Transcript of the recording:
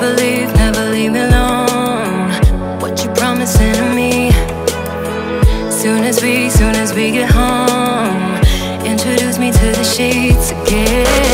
never leave, never leave me alone What you promising to me? Soon as we, soon as we get home Introduce me to the sheets again